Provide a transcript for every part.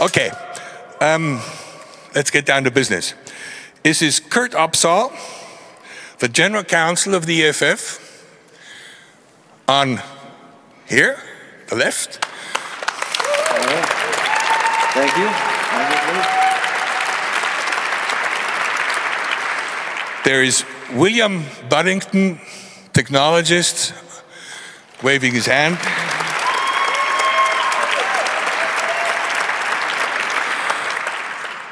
Okay, um, let's get down to business. This is Kurt Opsahl, the General Counsel of the EFF, on here, the left. Thank you. There is William Budington, technologist, waving his hand.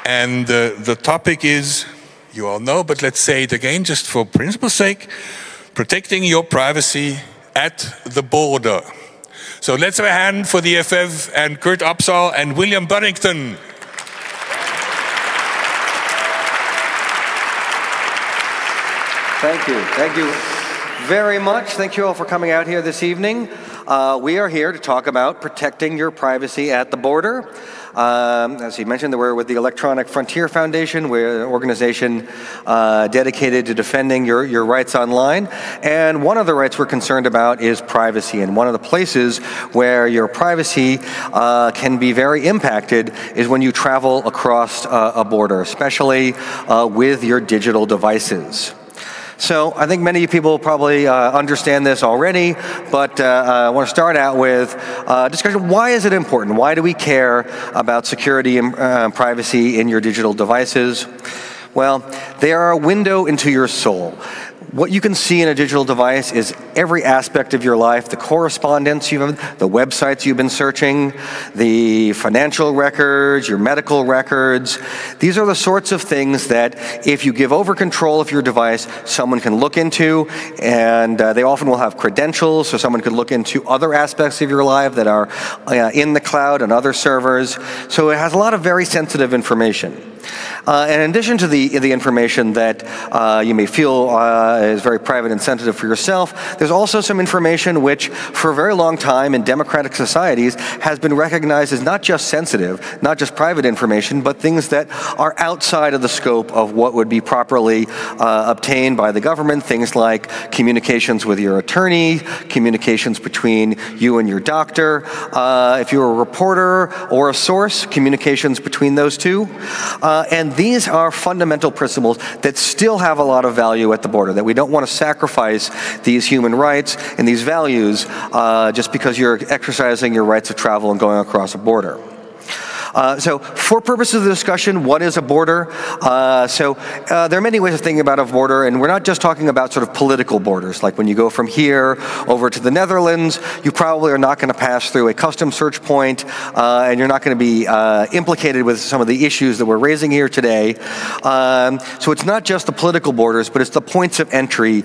And uh, the topic is, you all know, but let's say it again just for principle's sake, protecting your privacy at the border. So let's have a hand for the EFF and Kurt Opsahl and William Budington. Thank you. Thank you very much. Thank you all for coming out here this evening. Uh, we are here to talk about protecting your privacy at the border. Um, as he mentioned, we're with the Electronic Frontier Foundation. We're an organization uh, dedicated to defending your, your rights online. And one of the rights we're concerned about is privacy. And one of the places where your privacy uh, can be very impacted is when you travel across uh, a border, especially uh, with your digital devices. So I think many people probably uh, understand this already, but uh, uh I want to start out with uh, discussion. Why is it important? Why do we care about security and uh, privacy in your digital devices? Well, they are a window into your soul. What you can see in a digital device is every aspect of your life, the correspondence you've, the websites you've been searching, the financial records, your medical records. These are the sorts of things that if you give over control of your device, someone can look into, and uh, they often will have credentials, so someone could look into other aspects of your life that are uh, in the cloud and other servers. So it has a lot of very sensitive information. Uh, in addition to the, the information that uh, you may feel uh, is very private and sensitive for yourself, there's also some information which, for a very long time in democratic societies, has been recognized as not just sensitive, not just private information, but things that are outside of the scope of what would be properly uh, obtained by the government. Things like communications with your attorney, communications between you and your doctor. Uh, if you're a reporter or a source, communications between those two. Uh, and these are fundamental principles that still have a lot of value at the border, that we don't want to sacrifice these human rights and these values uh, just because you're exercising your rights of travel and going across a border. Uh, so, for purposes of the discussion, what is a border? Uh, so, uh, there are many ways of thinking about a border, and we're not just talking about sort of political borders. Like when you go from here over to the Netherlands, you probably are not going to pass through a custom search point, uh, and you're not going to be uh, implicated with some of the issues that we're raising here today. Um, so, it's not just the political borders, but it's the points of entry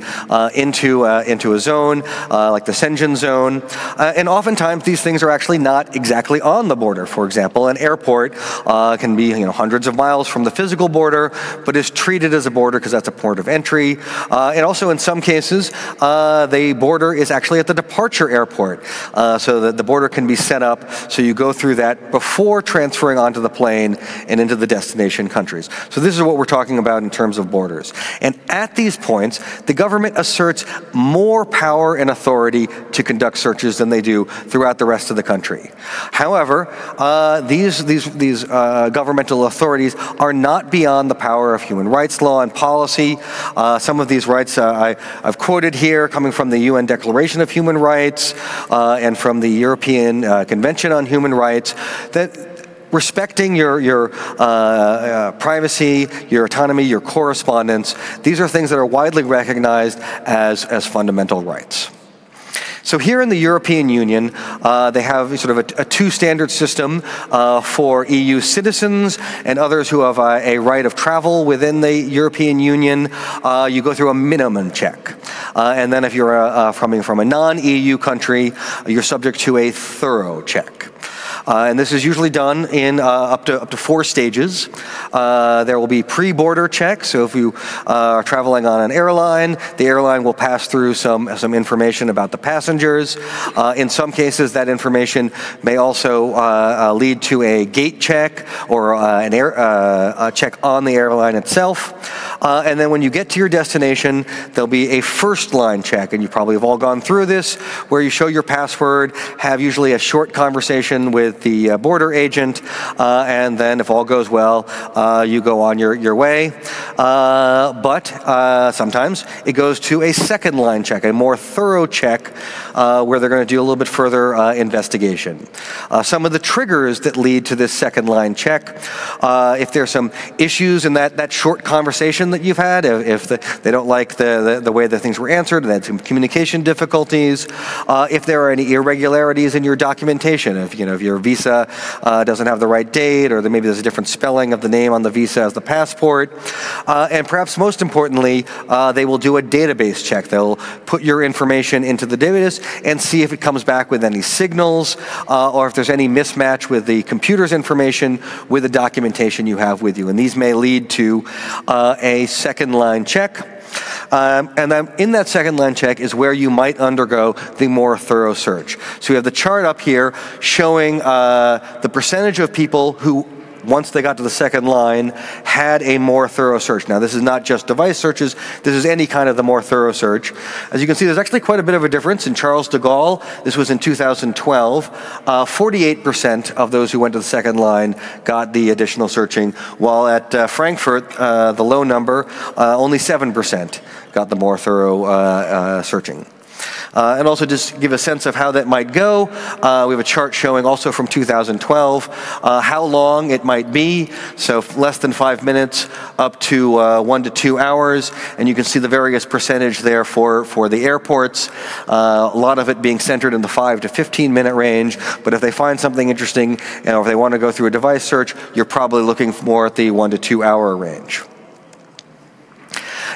into into a zone, like the Schengen zone, and oftentimes these things are actually not exactly on the border. For example, an air airport uh, can be you know, hundreds of miles from the physical border, but is treated as a border because that's a port of entry. Uh, and also, in some cases, uh, the border is actually at the departure airport, uh, so that the border can be set up so you go through that before transferring onto the plane and into the destination countries. So this is what we're talking about in terms of borders. And at these points, the government asserts more power and authority to conduct searches than they do throughout the rest of the country. However, uh, these these, these uh, governmental authorities are not beyond the power of human rights law and policy. Uh, some of these rights uh, I, have quoted here coming from the UN Declaration of Human Rights uh, and from the European uh, Convention on Human Rights that respecting your, your uh, uh, privacy, your autonomy, your correspondence, these are things that are widely recognized as, as fundamental rights. So here in the European Union, uh, they have sort of a, a two-standard system uh, for EU citizens and others who have a, a, right of travel within the European Union. Uh, you go through a minimum check. Uh, and then if you're uh, uh, coming from a non-EU country, you're subject to a thorough check. Uh, and this is usually done in uh, up to up to four stages. Uh, there will be pre-border checks. So if you uh, are traveling on an airline, the airline will pass through some some information about the passengers. Uh, in some cases, that information may also uh, lead to a gate check or an air a check on the airline itself. and then when you get to your destination, there'll be a first line check, and you probably have all gone through this, where you show your password, have usually a short conversation with with the uh, border agent, uh, and then if all goes well, uh, you go on your, your way. but sometimes it goes to a second line check, a more thorough check, where they're going to do a little bit further investigation. some of the triggers that lead to this second line check, if there's some issues in that, that short conversation that you've had, if, the, they don't like the, the, the, way that things were answered, and had some communication difficulties, uh, if there are any irregularities in your documentation, if you know if your visa uh, doesn't have the right date, or maybe there's a different spelling of the name on the visa as the passport. Uh, and perhaps most importantly, uh, they will do a database check. They'll put your information into the database and see if it comes back with any signals uh, or if there's any mismatch with the computer's information with the documentation you have with you. And these may lead to uh, a second line check. Um, and then in that second line check is where you might undergo the more thorough search. So we have the chart up here showing uh, the percentage of people who once they got to the second line, had a more thorough search. Now, this is not just device searches, this is any kind of the more thorough search. As you can see, there's actually quite a bit of a difference. In Charles de Gaulle, this was in 2012, uh, 48% of those who went to the second line got the additional searching, while at uh, Frankfurt, uh, the low number, uh, only 7% got the more thorough uh, uh, searching. Uh, and also just give a sense of how that might go. Uh, we have a chart showing also from 2012 uh, how long it might be. So less than five minutes up to uh, one to two hours. And you can see the various percentage there for, for the airports. Uh, a lot of it being centered in the five to 15 minute range. But if they find something interesting, you know, if they want to go through a device search, you're probably looking more at the one to two hour range.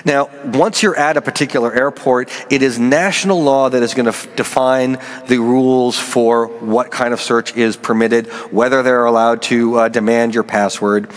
Now, once you're at a particular airport, it is national law that is going to define the rules for what kind of search is permitted, whether they're allowed to uh, demand your password.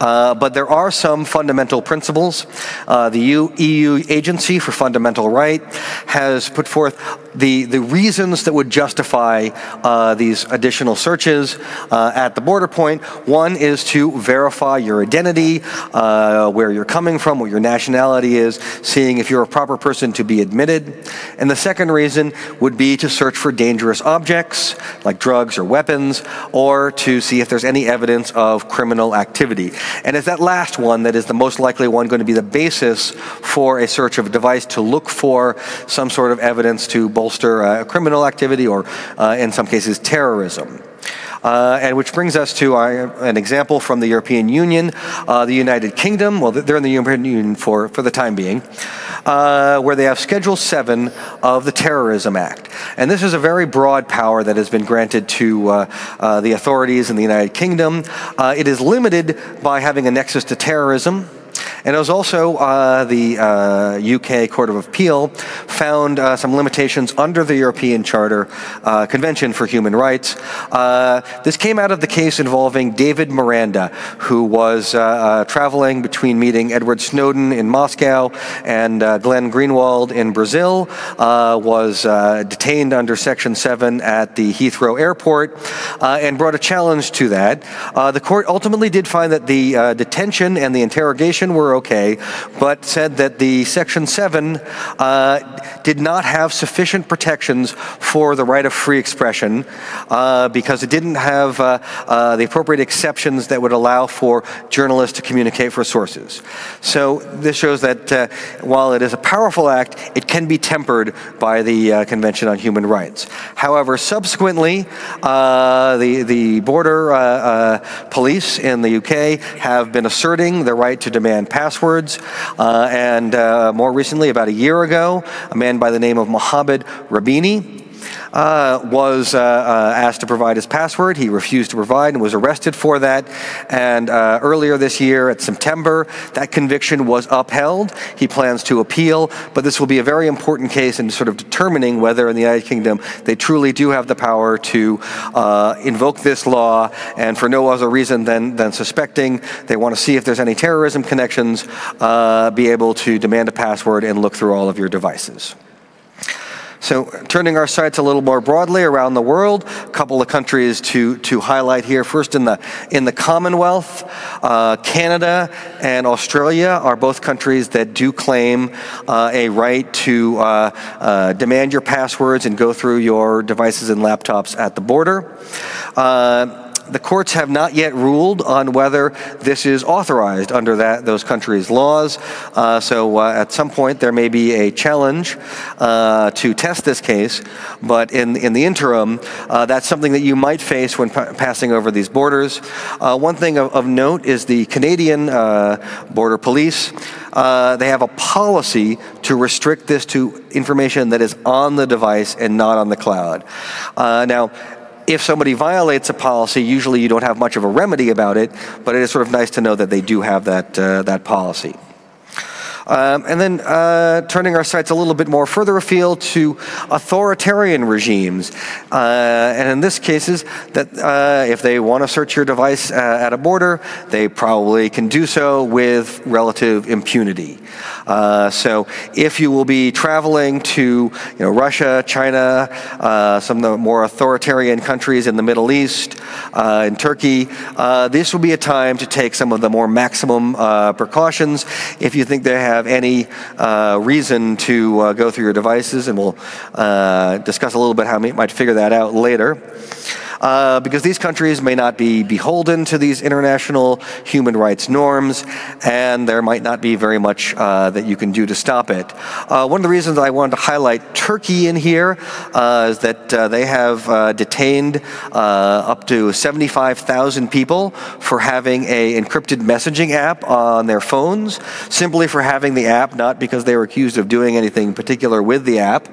Uh, but there are some fundamental principles. Uh, the EU, EU Agency for Fundamental Right has put forth the, the reasons that would justify uh, these additional searches uh, at the border point. One is to verify your identity, uh, where you're coming from, what your nationality is, seeing if you're a proper person to be admitted. And the second reason would be to search for dangerous objects, like drugs or weapons, or to see if there's any evidence of criminal activity. And it's that last one that is the most likely one going to be the basis for a search of a device to look for some sort of evidence to bolster uh, criminal activity or, uh, in some cases, terrorism. Uh, and which brings us to our, an example from the European Union, uh, the United Kingdom. Well, they're in the European Union for, for the time being, uh, where they have Schedule 7 of the Terrorism Act. And this is a very broad power that has been granted to uh, uh, the authorities in the United Kingdom. Uh, it is limited by having a nexus to terrorism. And it was also uh, the uh, UK Court of Appeal found uh, some limitations under the European Charter uh, Convention for Human Rights. Uh, this came out of the case involving David Miranda, who was uh, traveling between meeting Edward Snowden in Moscow and Glenn Greenwald in Brazil, was detained under Section 7 at the Heathrow Airport, and brought a challenge to that. the court ultimately did find that the detention and the interrogation were okay, but said that the Section 7 uh, did not have sufficient protections for the right of free expression uh, because it didn't have uh, uh, the appropriate exceptions that would allow for journalists to communicate for sources. So this shows that uh, while it is a powerful act, it can be tempered by the Convention on Human Rights. However, subsequently, the, the border police in the UK have been asserting the right to demand passwords. Uh, and uh, more recently, about a year ago, a man by the name of Mohammed Rabbani uh, was uh, uh, asked to provide his password. He refused to provide and was arrested for that. And uh, earlier this year, at September, that conviction was upheld. He plans to appeal, but this will be a very important case in sort of determining whether in the United Kingdom they truly do have the power to uh, invoke this law, and for no other reason than, than suspecting they want to see if there's any terrorism connections, uh, be able to demand a password and look through all of your devices. So turning our sights a little more broadly around the world, a couple of countries to, to highlight here. First in the, in the Commonwealth, uh, Canada and Australia are both countries that do claim uh, a right to uh, uh demand your passwords and go through your devices and laptops at the border. The courts have not yet ruled on whether this is authorized under that those countries' laws. Uh, so uh, at some point there may be a challenge uh, to test this case, but in in the interim, uh, that's something that you might face when pa- passing over these borders. Uh, one thing of, of, note is the Canadian Border Police. they have a policy to restrict this to information that is on the device and not on the cloud. now, if somebody violates a policy, usually you don't have much of a remedy about it, but it is sort of nice to know that they do have that, uh, that policy. Um, and then uh, turning our sights a little bit more further afield to authoritarian regimes. Uh, and in this cases, that uh, if they want to search your device uh, at a border, they probably can do so with relative impunity. Uh, so if you will be traveling to you know, Russia, China, uh, some of the more authoritarian countries in the Middle East, in Turkey, this will be a time to take some of the more maximum precautions if you think they have have any uh, reason to uh, go through your devices, and we'll uh, discuss a little bit how we might figure that out later uh, because these countries may not be beholden to these international human rights norms, and there might not be very much uh, that you can do to stop it. Uh, one of the reasons I wanted to highlight Turkey in here uh, is that uh, they have detained up to 75,000 people for having a encrypted messaging app on their phones, simply for having the app, not because they were accused of doing anything particular with the app.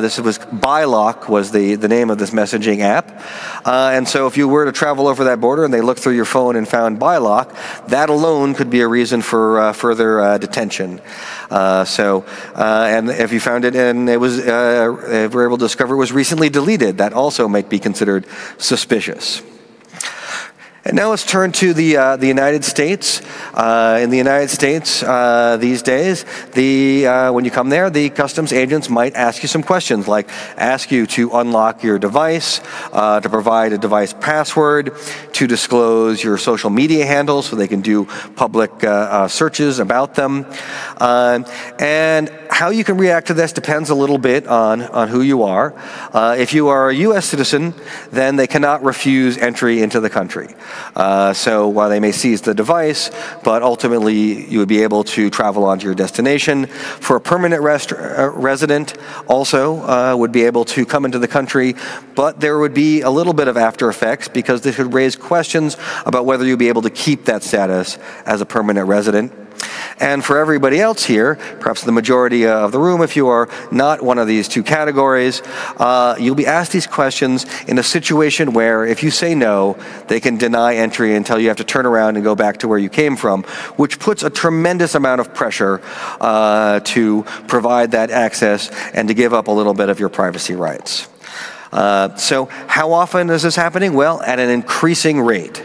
This was Bylock was the, the name of this messaging app. Uh, and so if you were to travel over that border and they looked through your phone and found Bylock, that alone could be a reason for uh, further uh, detention. Uh, so, uh, and if you found it and it was, if we're able to discover it was recently deleted, that also might be considered suspicious. And now let's turn to the, uh, the United States. Uh, in the United States uh, these days, the, uh, when you come there, the customs agents might ask you some questions, like ask you to unlock your device, uh, to provide a device password, to disclose your social media handles so they can do public uh, searches about them. and how you can react to this depends a little bit on, on who you are. if you are a U.S. citizen, then they cannot refuse entry into the country. Uh, so while they may seize the device, but ultimately you would be able to travel on to your destination. For a permanent rest- uh, resident, also uh, would be able to come into the country, but there would be a little bit of after effects because this would raise questions about whether you'd be able to keep that status as a permanent resident. And for everybody else here, perhaps the majority of the room, if you are not one of these two categories, uh, you'll be asked these questions in a situation where if you say no, they can deny entry until you have to turn around and go back to where you came from, which puts a tremendous amount of pressure uh, to provide that access and to give up a little bit of your privacy rights. Uh, so, how often is this happening? Well, at an increasing rate.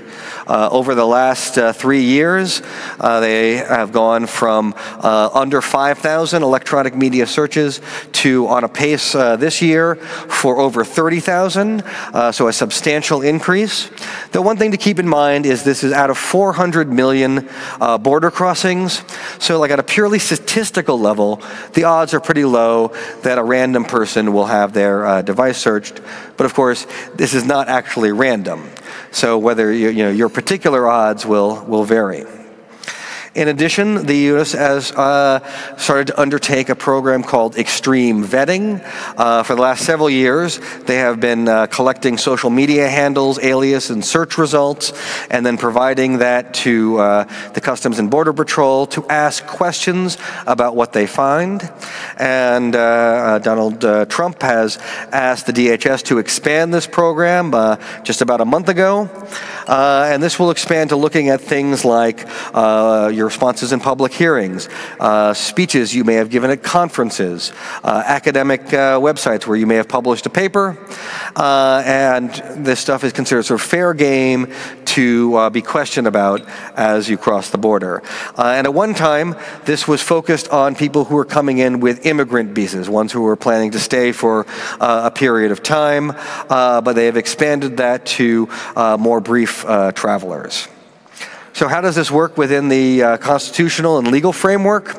Uh, over the last uh, three years, uh, they have gone from uh, under 5,000 electronic media searches to on a pace uh, this year for over 30,000, uh, so a substantial increase. The one thing to keep in mind is this is out of 400 million border crossings, so like at a purely statistical level, the odds are pretty low that a random person will have their device searched. But of course, this is not actually random. So whether you, you know, your particular odds will, will vary. In addition, the U.S. has uh, started to undertake a program called Extreme Vetting. Uh, for the last several years, they have been uh, collecting social media handles, alias, and search results, and then providing that to uh, the Customs and Border Patrol to ask questions about what they find. And uh, uh, Donald Trump has asked the DHS to expand this program just about a month ago. and this will expand to looking at things like your responses in public hearings, uh, speeches you may have given at conferences, uh, academic uh, websites where you may have published a paper, uh, and this stuff is considered sort of fair game to uh, be questioned about as you cross the border. Uh, and at one time, this was focused on people who were coming in with immigrant visas, ones who were planning to stay for a period of time, but they have expanded that to more brief travelers. So, how does this work within the uh, constitutional and legal framework?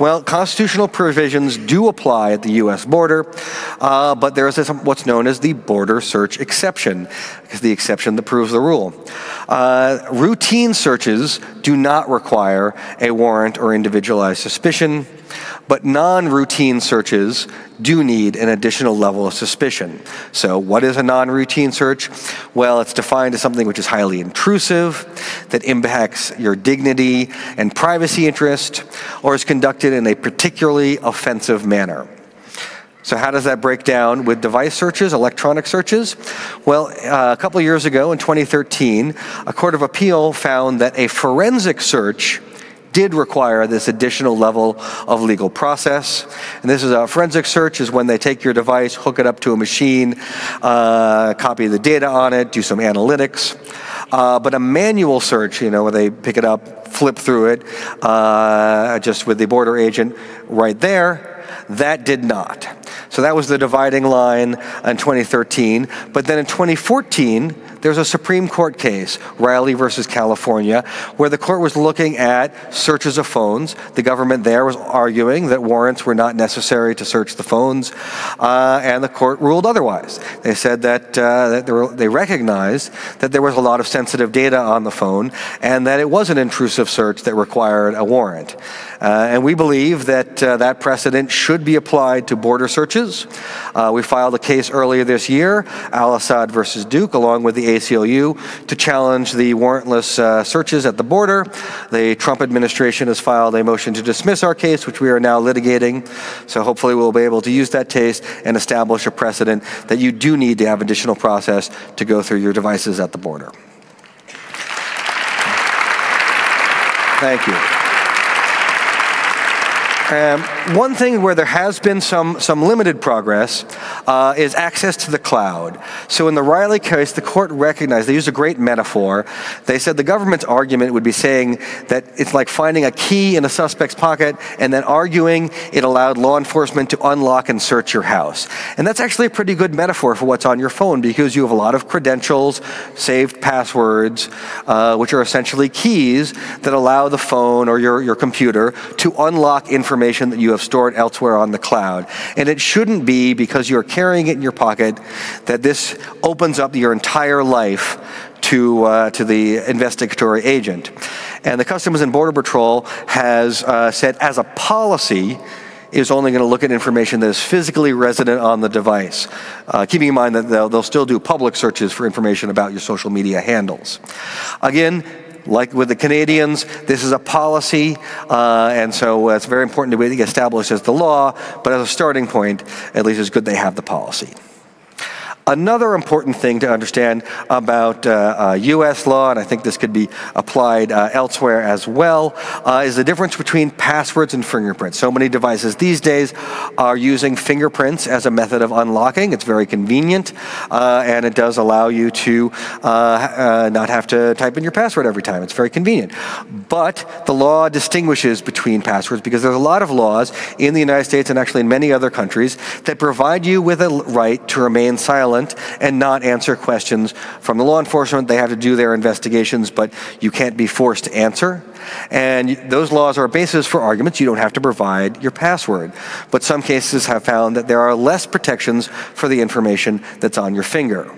Well, constitutional provisions do apply at the U.S. border, uh, but there is this, what's known as the border search exception, because the exception that proves the rule. Uh, routine searches do not require a warrant or individualized suspicion. But non routine searches do need an additional level of suspicion. So, what is a non routine search? Well, it's defined as something which is highly intrusive, that impacts your dignity and privacy interest, or is conducted in a particularly offensive manner. So, how does that break down with device searches, electronic searches? Well, uh, a couple years ago in 2013, a court of appeal found that a forensic search did require this additional level of legal process. And this is a forensic search is when they take your device, hook it up to a machine, uh, copy the data on it, do some analytics. Uh, but a manual search, you know, where they pick it up, flip through it, uh, just with the border agent right there, that did not. So that was the dividing line in 2013. But then in 2014, there's a Supreme Court case, Riley versus California, where the court was looking at searches of phones. The government there was arguing that warrants were not necessary to search the phones, uh, and the court ruled otherwise. They said that, uh, that they, were, they recognized that there was a lot of sensitive data on the phone, and that it was an intrusive search that required a warrant. Uh, and we believe that uh, that precedent should be applied to border searches. Uh, we filed a case earlier this year, Alasaad versus Duke, along with the ACLU, to challenge the warrantless uh, searches at the border. The Trump administration has filed a motion to dismiss our case, which we are now litigating. So hopefully we'll be able to use that case and establish a precedent that you do need to have additional process to go through your devices at the border. Thank you. Um, one thing where there has been some, some limited progress uh, is access to the cloud. So in the Riley case, the court recognized, they used a great metaphor. They said the government's argument would be saying that it's like finding a key in a suspect's pocket and then arguing it allowed law enforcement to unlock and search your house. And that's actually a pretty good metaphor for what's on your phone because you have a lot of credentials, saved passwords, uh, which are essentially keys that allow the phone or your, your computer to unlock information information that you have stored elsewhere on the cloud. And it shouldn't be because you're carrying it in your pocket that this opens up your entire life to, uh, to the investigatory agent. And the Customs and Border Patrol has uh, said, as a policy, is only going to look at information that is physically resident on the device, uh, keeping in mind that they'll, they'll still do public searches for information about your social media handles. Again, like with the Canadians, this is a policy, uh, and so it's very important to be established as the law, but as a starting point, at least it's good they have the policy. Another important thing to understand about uh, uh, U.S. law, and I think this could be applied uh, elsewhere as well, uh, is the difference between passwords and fingerprints. So many devices these days are using fingerprints as a method of unlocking. It's very convenient, uh, and it does allow you to uh, not have to type in your password every time. It's very convenient. But the law distinguishes between passwords because there's a lot of laws in the United States and actually in many other countries that provide you with a right to remain silent silent and not answer questions from the law enforcement. They have to do their investigations, but you can't be forced to answer. And those laws are a basis for arguments. You don't have to provide your password. But some cases have found that there are less protections for the information that's on your finger.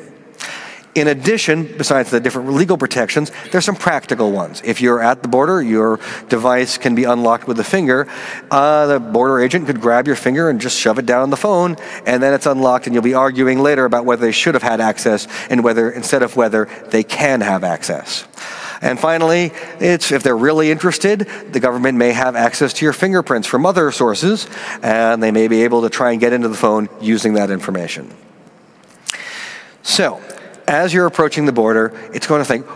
In addition, besides the different legal protections, there's some practical ones. If you're at the border, your device can be unlocked with a finger. Uh, the border agent could grab your finger and just shove it down on the phone, and then it's unlocked, and you'll be arguing later about whether they should have had access and whether, instead of whether they can have access. And finally, it's if they're really interested, the government may have access to your fingerprints from other sources, and they may be able to try and get into the phone using that information. So, as you're approaching the border, it's going to think,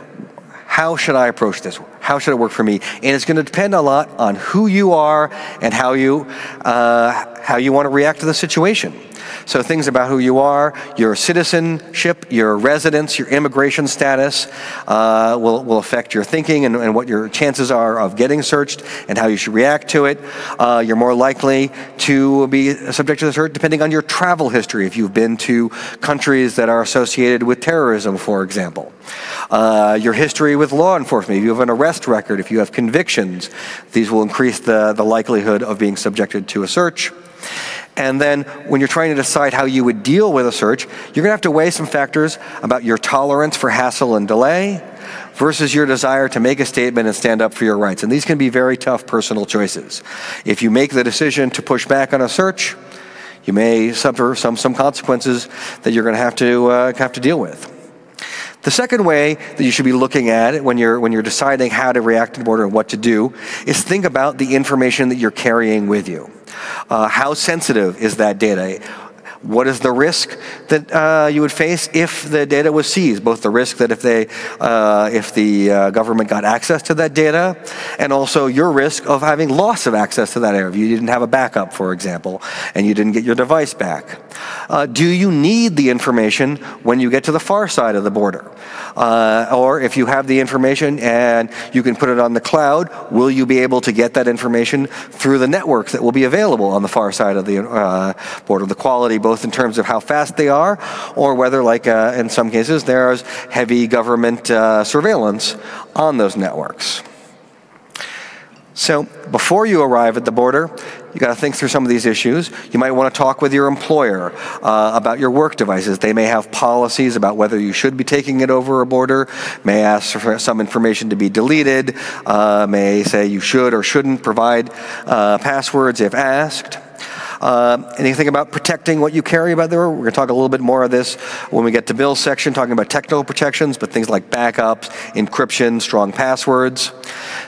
how should I approach this? How should it work for me? And it's going to depend a lot on who you are and how you, uh, how you want to react to the situation. So things about who you are, your citizenship, your residence, your immigration status uh, will, will affect your thinking and, and, what your chances are of getting searched and how you should react to it. Uh, you're more likely to be subject to the search depending on your travel history, if you've been to countries that are associated with terrorism, for example. Uh, your history with law enforcement, if you have an arrest record, if you have convictions, these will increase the, the likelihood of being subjected to a search. And then when you're trying to decide how you would deal with a search, you're going to have to weigh some factors about your tolerance for hassle and delay versus your desire to make a statement and stand up for your rights. And these can be very tough personal choices. If you make the decision to push back on a search, you may suffer some, some consequences that you're going to have to, uh, have to deal with. The second way that you should be looking at it when you're, when you're deciding how to react to the border and what to do is think about the information that you're carrying with you. Uh, how sensitive is that data? What is the risk that uh, you would face if the data was seized? Both the risk that if they, uh, if the uh, government got access to that data, and also your risk of having loss of access to that area. If you didn't have a backup, for example, and you didn't get your device back. Uh, do you need the information when you get to the far side of the border? Uh, or if you have the information and you can put it on the cloud, will you be able to get that information through the networks that will be available on the far side of the uh, border? The quality, both in terms of how fast they are, or whether, like uh, in some cases, there's heavy government uh, surveillance on those networks. So before you arrive at the border, you got to think through some of these issues. You might want to talk with your employer uh, about your work devices. They may have policies about whether you should be taking it over a border, may ask for some information to be deleted, uh, may say you should or shouldn't provide uh, passwords if asked. Uh, anything about protecting what you carry about there? We're going to talk a little bit more of this when we get to Bill's section, talking about technical protections, but things like backups, encryption, strong passwords.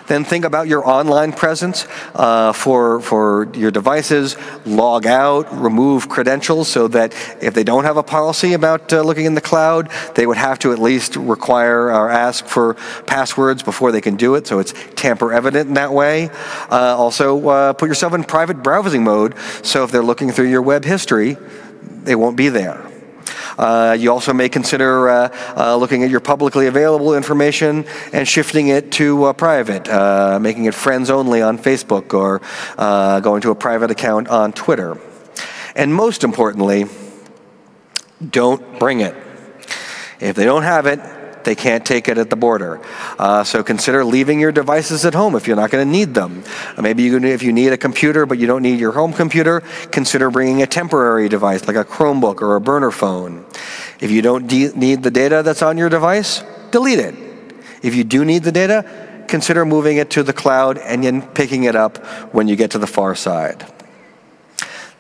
Then think about your online presence uh, for, for your devices. Log out, remove credentials so that if they don't have a policy about uh, looking in the cloud, they would have to at least require or ask for passwords before they can do it, so it's tamper evident in that way. Uh, also, uh, put yourself in private browsing mode so if they're looking through your web history, they won't be there. Uh, you also may consider uh, uh, looking at your publicly available information and shifting it to uh, private, uh, making it friends only on Facebook or uh, going to a private account on Twitter. And most importantly, don't bring it. If they don't have it, they can't take it at the border. Uh, so consider leaving your devices at home if you're not going to need them. Maybe you, if you need a computer but you don't need your home computer, consider bringing a temporary device like a Chromebook or a burner phone. If you don't need the data that's on your device, delete it. If you do need the data, consider moving it to the cloud and then picking it up when you get to the far side.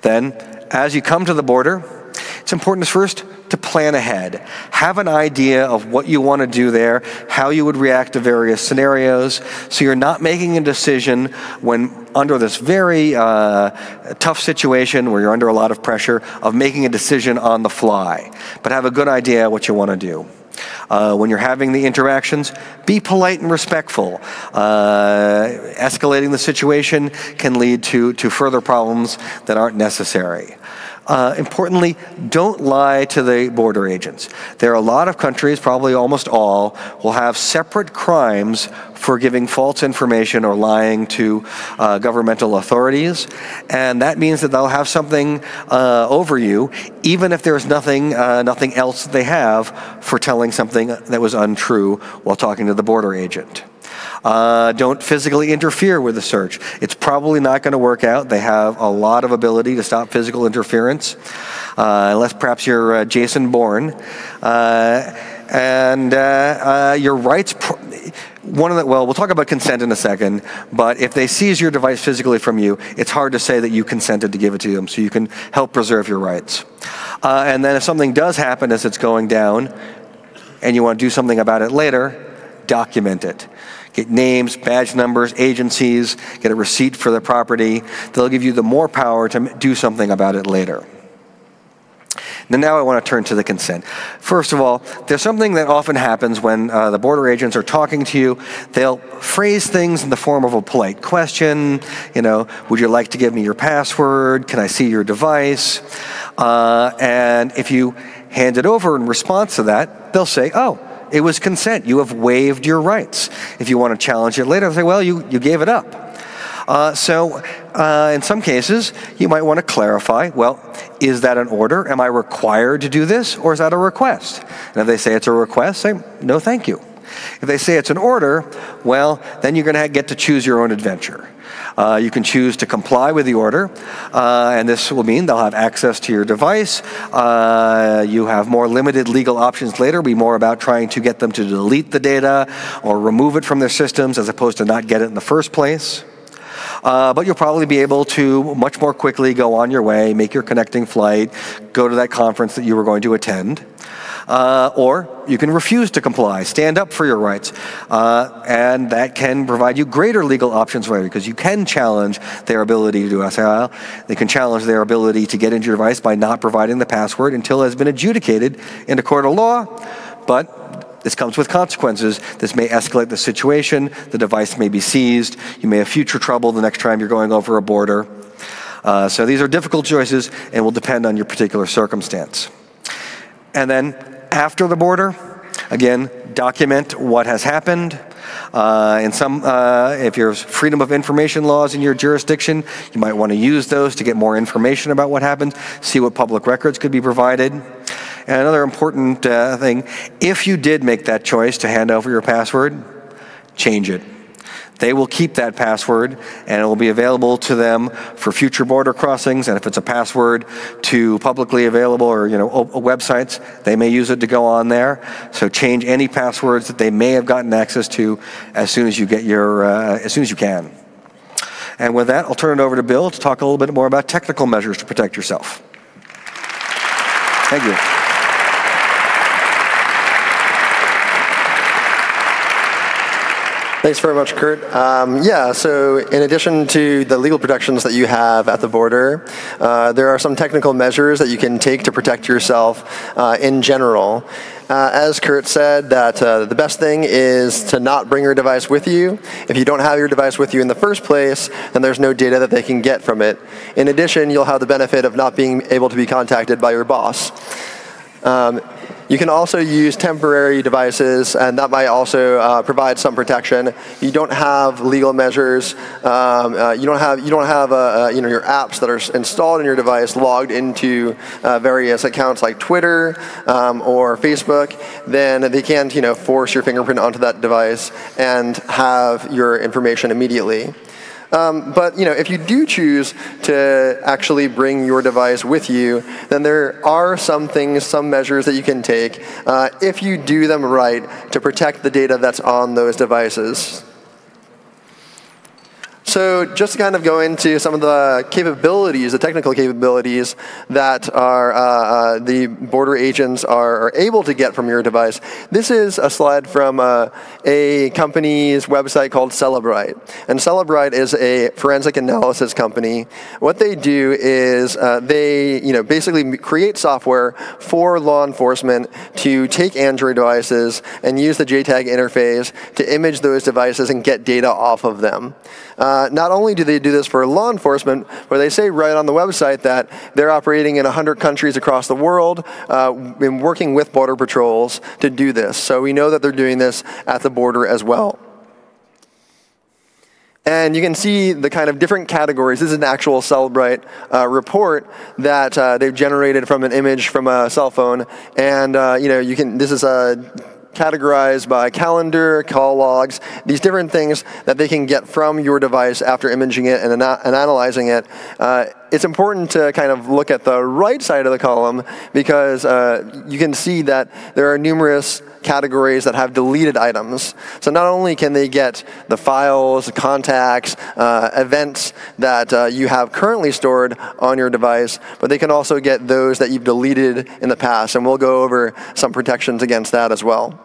Then, as you come to the border, it's important first to plan ahead. Have an idea of what you want to do there, how you would react to various scenarios, so you're not making a decision when under this very uh, tough situation where you're under a lot of pressure of making a decision on the fly. But have a good idea what you want to do. Uh, when you're having the interactions, be polite and respectful. Uh, escalating the situation can lead to, to further problems that aren't necessary. Uh, importantly, don't lie to the border agents. There are a lot of countries, probably almost all, will have separate crimes for giving false information or lying to uh, governmental authorities. And that means that they'll have something uh, over you, even if there's nothing, uh, nothing else that they have for telling something that was untrue while talking to the border agent. Uh, don't physically interfere with the search. It's probably not going to work out. They have a lot of ability to stop physical interference, uh, unless perhaps you're uh, Jason Bourne. Uh, and uh, uh, your rights. one of the well, we'll talk about consent in a second. But if they seize your device physically from you, it's hard to say that you consented to give it to them. So you can help preserve your rights. Uh, and then if something does happen as it's going down, and you want to do something about it later, document it. Get names, badge numbers, agencies, get a receipt for the property. They'll give you the more power to do something about it later. Now, now I want to turn to the consent. First of all, there's something that often happens when uh, the border agents are talking to you. They'll phrase things in the form of a polite question. You know, would you like to give me your password? Can I see your device? Uh, and if you hand it over in response to that, they'll say, oh, it was consent. You have waived your rights. If you want to challenge it later, say, well, you, you gave it up. Uh, so, uh, in some cases, you might want to clarify well, is that an order? Am I required to do this, or is that a request? And if they say it's a request, say, no, thank you. If they say it's an order, well, then you're going to get to choose your own adventure. Uh, you can choose to comply with the order, uh, and this will mean they'll have access to your device. Uh, you have more limited legal options later, be more about trying to get them to delete the data or remove it from their systems as opposed to not get it in the first place. Uh, but you'll probably be able to much more quickly go on your way, make your connecting flight, go to that conference that you were going to attend. Uh, or you can refuse to comply, stand up for your rights, uh, and that can provide you greater legal options you because you can challenge their ability to do SIL. They can challenge their ability to get into your device by not providing the password until it has been adjudicated in a court of law. But this comes with consequences. This may escalate the situation. The device may be seized. You may have future trouble the next time you're going over a border. Uh, so these are difficult choices and will depend on your particular circumstance. And then after the border. Again, document what has happened. Uh, and some, uh, if there's freedom of information laws in your jurisdiction, you might want to use those to get more information about what happened, see what public records could be provided. And another important uh, thing, if you did make that choice to hand over your password, change it. They will keep that password and it will be available to them for future border crossings. And if it's a password to publicly available or you know websites, they may use it to go on there. So change any passwords that they may have gotten access to as soon as you get your uh, as soon as you can. And with that, I'll turn it over to Bill to talk a little bit more about technical measures to protect yourself. Thank you. Thanks very much, Kurt. Um, yeah, so in addition to the legal protections that you have at the border, uh, there are some technical measures that you can take to protect yourself uh, in general. Uh, as Kurt said, that uh, the best thing is to not bring your device with you. If you don't have your device with you in the first place, then there's no data that they can get from it. In addition, you'll have the benefit of not being able to be contacted by your boss. Um, you can also use temporary devices, and that might also uh, provide some protection. You don't have legal measures. Um, uh, you don't have you don't have uh, uh you know your apps that are installed in your device logged into uh, various accounts like Twitter um, or Facebook. Then they can't you know force your fingerprint onto that device and have your information immediately. Um, but you know, if you do choose to actually bring your device with you, then there are some things, some measures that you can take uh, if you do them right to protect the data that's on those devices. So just to kind of go into some of the capabilities, the technical capabilities that are, uh, uh, the border agents are, are, able to get from your device, this is a slide from uh, a company's website called Cellebrite. And Cellebrite is a forensic analysis company. What they do is uh, they you know, basically create software for law enforcement to take Android devices and use the JTAG interface to image those devices and get data off of them. Uh, not only do they do this for law enforcement, but they say right on the website that they're operating in 100 countries across the world uh, and working with border patrols to do this. So we know that they're doing this at the border as well. And you can see the kind of different categories. This is an actual Cellebrite uh, report that uh, they've generated from an image from a cell phone. And, uh, you know, you can, this is a categorized by calendar, call logs, these different things that they can get from your device after imaging it and, and analyzing it. Uh, it's important to kind of look at the right side of the column because uh, you can see that there are numerous categories that have deleted items. So not only can they get the files, contacts, uh, events that uh, you have currently stored on your device, but they can also get those that you've deleted in the past. And we'll go over some protections against that as well.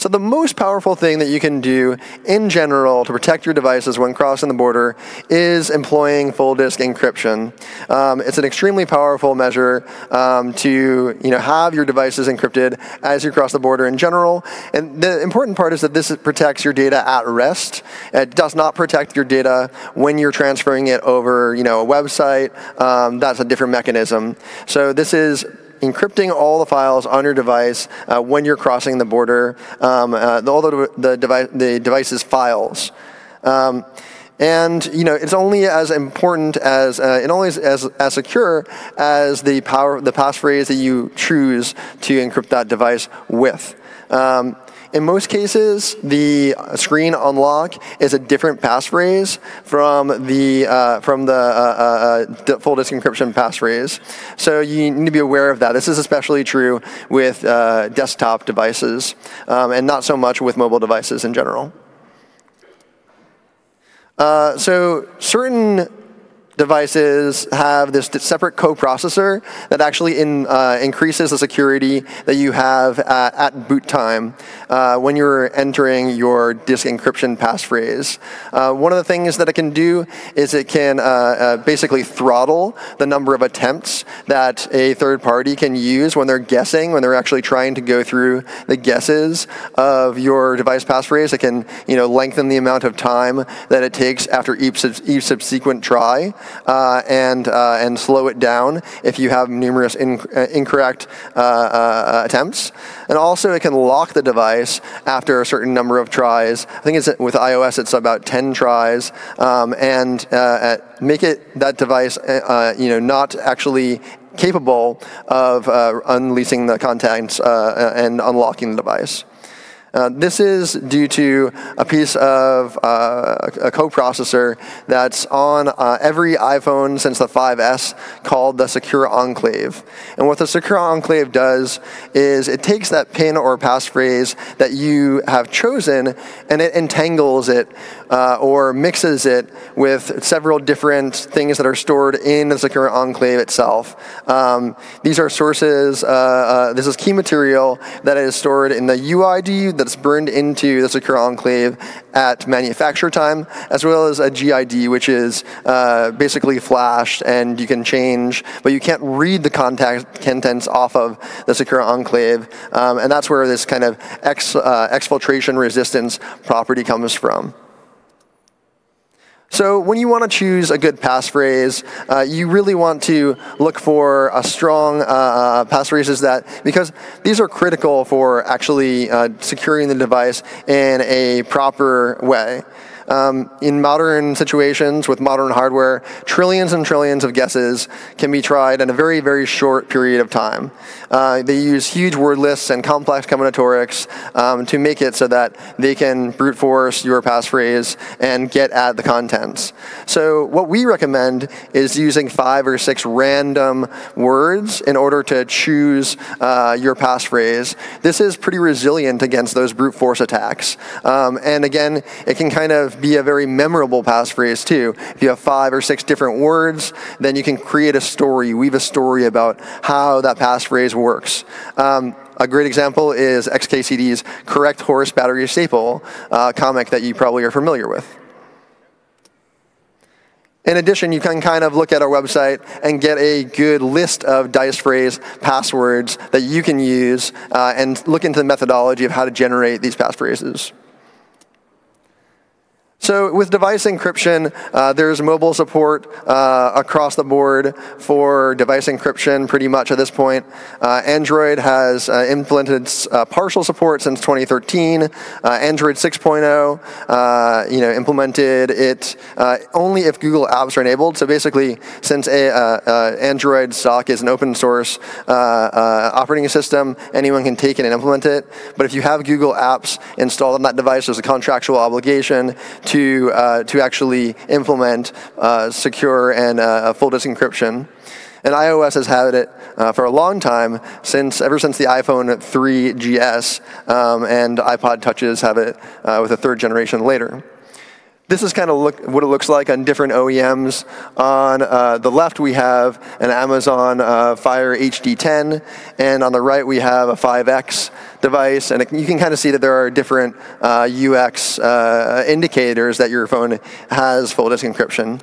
So the most powerful thing that you can do in general to protect your devices when crossing the border is employing full disk encryption. Um, it's an extremely powerful measure um, to you know have your devices encrypted as you cross the border in general. And the important part is that this protects your data at rest. It does not protect your data when you're transferring it over you know a website. Um, that's a different mechanism. So this is encrypting all the files on your device uh, when you're crossing the border, um, uh, all the, the, device, the device's files. Um, and you know it's only as important as uh, it only as, as secure as the power the passphrase that you choose to encrypt that device with. Um, in most cases, the screen unlock is a different passphrase from the uh, from the uh, uh, full disk encryption passphrase. So you need to be aware of that. This is especially true with uh, desktop devices, um, and not so much with mobile devices in general. Uh, so certain devices have this separate coprocessor that actually in, uh, increases the security that you have at, at boot time uh, when you're entering your disk encryption passphrase. Uh, one of the things that it can do is it can uh, uh, basically throttle the number of attempts that a third party can use when they're guessing, when they're actually trying to go through the guesses of your device passphrase. It can you know, lengthen the amount of time that it takes after each, each subsequent try uh, and, uh, and slow it down if you have numerous in, uh, incorrect uh, uh, attempts. And also it can lock the device after a certain number of tries. I think it's with iOS it's about 10 tries um, and make it that device you know not actually capable of unleashing the contents and unlocking the device. Uh, this is due to a piece of uh, a coprocessor that's on uh, every iPhone since the 5S called the Secure Enclave. And what the Secure Enclave does is it takes that PIN or passphrase that you have chosen and it entangles it uh, or mixes it with several different things that are stored in the Secure Enclave itself. Um, these are sources, uh, uh, this is key material that is stored in the UID that's burned into the secure enclave at manufacture time, as well as a GID, which is uh, basically flashed and you can change, but you can't read the contact contents off of the secure enclave. Um, and that's where this kind of ex, uh, exfiltration resistance property comes from. So when you want to choose a good passphrase, uh, you really want to look for a strong uh, uh, passphrases that, because these are critical for actually uh, securing the device in a proper way. Um, in modern situations with modern hardware, trillions and trillions of guesses can be tried in a very, very short period of time. Uh, they use huge word lists and complex combinatorics um, to make it so that they can brute force your passphrase and get at the contents. So what we recommend is using five or six random words in order to choose uh, your passphrase. This is pretty resilient against those brute force attacks. Um, and again, it can kind of be a very memorable passphrase too. If you have five or six different words, then you can create a story, weave a story about how that passphrase works. Um, a great example is XKCD's Correct Horse Battery Staple uh, comic that you probably are familiar with. In addition, you can kind of look at our website and get a good list of dice phrase passwords that you can use uh, and look into the methodology of how to generate these passphrases. So with device encryption, uh, there's mobile support uh, across the board for device encryption pretty much at this point. Uh, Android has uh, implemented uh, partial support since 2013. Uh, Android 6.0, you know, implemented it only if Google Apps are enabled. So basically, since a, Android stock is an open source operating system, anyone can take it and implement it. But if you have Google Apps installed on that device, there's a contractual obligation to, uh, to actually implement uh, secure and uh, full disk encryption. And iOS has had it uh, for a long time, since ever since the iPhone 3GS, um, and iPod Touches have it uh, with a third generation later. This is kind of look, what it looks like on different OEMs. On uh, the left, we have an Amazon uh, Fire HD10, and on the right, we have a 5X device. And it, you can kind of see that there are different uh, UX uh, indicators that your phone has full disk encryption.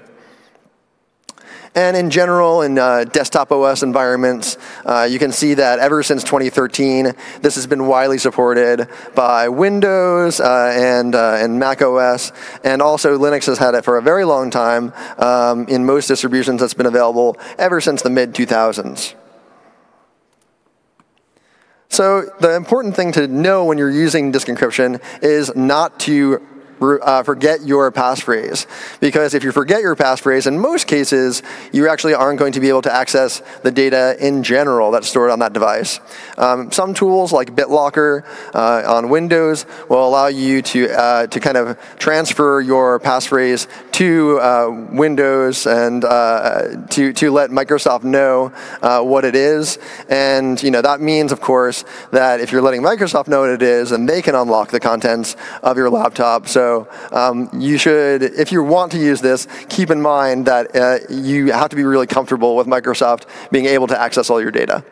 And in general, in uh, desktop OS environments, uh, you can see that ever since 2013, this has been widely supported by Windows uh, and, uh, and Mac OS. And also Linux has had it for a very long time. Um, in most distributions, that's been available ever since the mid-2000s. So the important thing to know when you're using disk encryption is not to uh, forget your passphrase. Because if you forget your passphrase, in most cases, you actually aren't going to be able to access the data in general that's stored on that device. Um, some tools like BitLocker uh, on Windows will allow you to, uh, to kind of transfer your passphrase to uh, Windows and uh, to, to let Microsoft know uh, what it is. And you know, that means, of course, that if you're letting Microsoft know what it is, then they can unlock the contents of your laptop. So um, you should, if you want to use this, keep in mind that uh, you have to be really comfortable with Microsoft being able to access all your data.